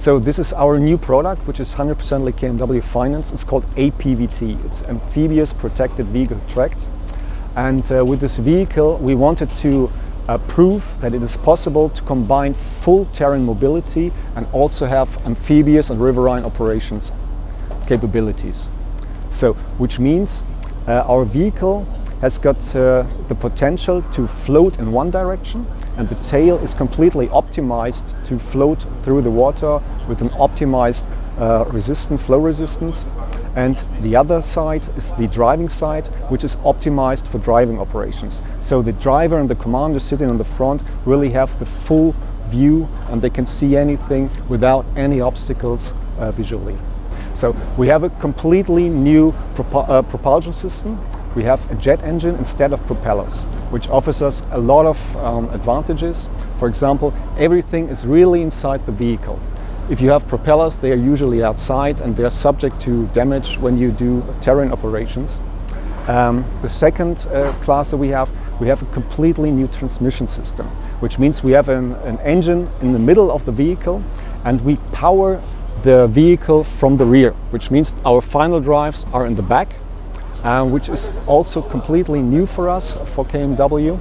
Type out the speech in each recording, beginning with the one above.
So this is our new product, which is 100% like KMW Finance. It's called APVT. It's Amphibious Protected Vehicle Tracked. And uh, with this vehicle, we wanted to uh, prove that it is possible to combine full terrain mobility and also have amphibious and riverine operations capabilities. So, which means uh, our vehicle has got uh, the potential to float in one direction and the tail is completely optimized to float through the water with an optimized uh, resistance, flow resistance. And the other side is the driving side, which is optimized for driving operations. So the driver and the commander sitting on the front really have the full view and they can see anything without any obstacles uh, visually. So we have a completely new uh, propulsion system we have a jet engine instead of propellers, which offers us a lot of um, advantages. For example, everything is really inside the vehicle. If you have propellers, they are usually outside and they're subject to damage when you do terrain operations. Um, the second uh, class that we have, we have a completely new transmission system, which means we have an, an engine in the middle of the vehicle and we power the vehicle from the rear, which means our final drives are in the back uh, which is also completely new for us for KMW.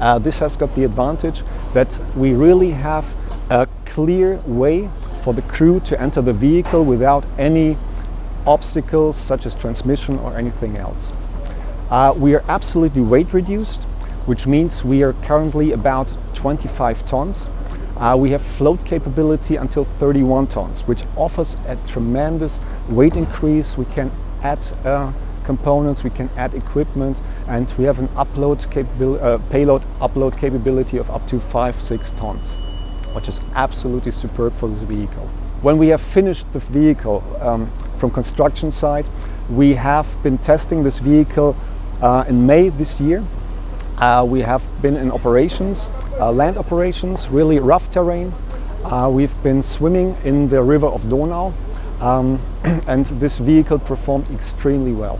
Uh, this has got the advantage that we really have a clear way for the crew to enter the vehicle without any obstacles such as transmission or anything else. Uh, we are absolutely weight reduced, which means we are currently about 25 tons. Uh, we have float capability until 31 tons, which offers a tremendous weight increase. We can add uh, components, we can add equipment, and we have an upload uh, payload upload capability of up to five, six tons, which is absolutely superb for this vehicle. When we have finished the vehicle um, from construction site, we have been testing this vehicle uh, in May this year. Uh, we have been in operations, uh, land operations, really rough terrain. Uh, we've been swimming in the river of Donau um, and this vehicle performed extremely well.